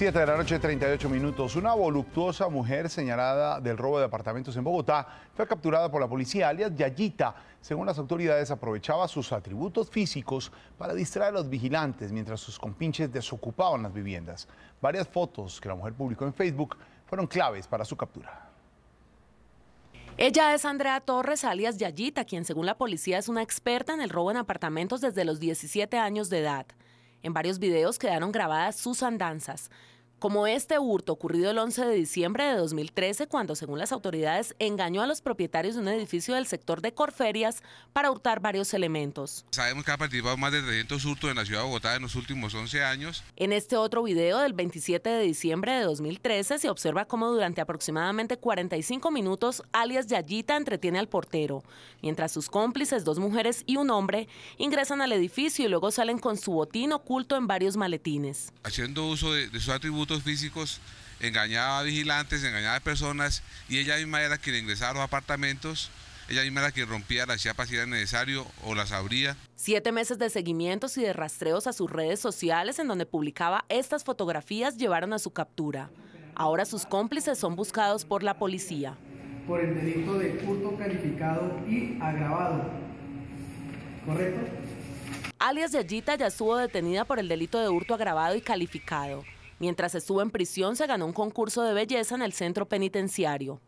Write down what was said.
7 de la noche, 38 minutos. Una voluptuosa mujer señalada del robo de apartamentos en Bogotá fue capturada por la policía, alias Yayita. Según las autoridades, aprovechaba sus atributos físicos para distraer a los vigilantes mientras sus compinches desocupaban las viviendas. Varias fotos que la mujer publicó en Facebook fueron claves para su captura. Ella es Andrea Torres, alias Yayita, quien según la policía es una experta en el robo en apartamentos desde los 17 años de edad. En varios videos quedaron grabadas sus andanzas como este hurto ocurrido el 11 de diciembre de 2013 cuando, según las autoridades, engañó a los propietarios de un edificio del sector de Corferias para hurtar varios elementos. Sabemos que ha participado más de 300 hurtos en la ciudad de Bogotá en los últimos 11 años. En este otro video del 27 de diciembre de 2013 se observa cómo durante aproximadamente 45 minutos alias Yayita entretiene al portero, mientras sus cómplices, dos mujeres y un hombre, ingresan al edificio y luego salen con su botín oculto en varios maletines. Haciendo uso de, de sus atributos físicos, engañaba a vigilantes, engañaba a personas y ella misma era quien ingresaba a los apartamentos. Ella misma era quien rompía las chapas si era necesario o las abría. Siete meses de seguimientos y de rastreos a sus redes sociales en donde publicaba estas fotografías llevaron a su captura. Ahora sus cómplices son buscados por la policía. Por el delito de hurto calificado y agravado. ¿Correcto? Alias Yayita ya estuvo detenida por el delito de hurto agravado y calificado. Mientras estuvo en prisión, se ganó un concurso de belleza en el centro penitenciario.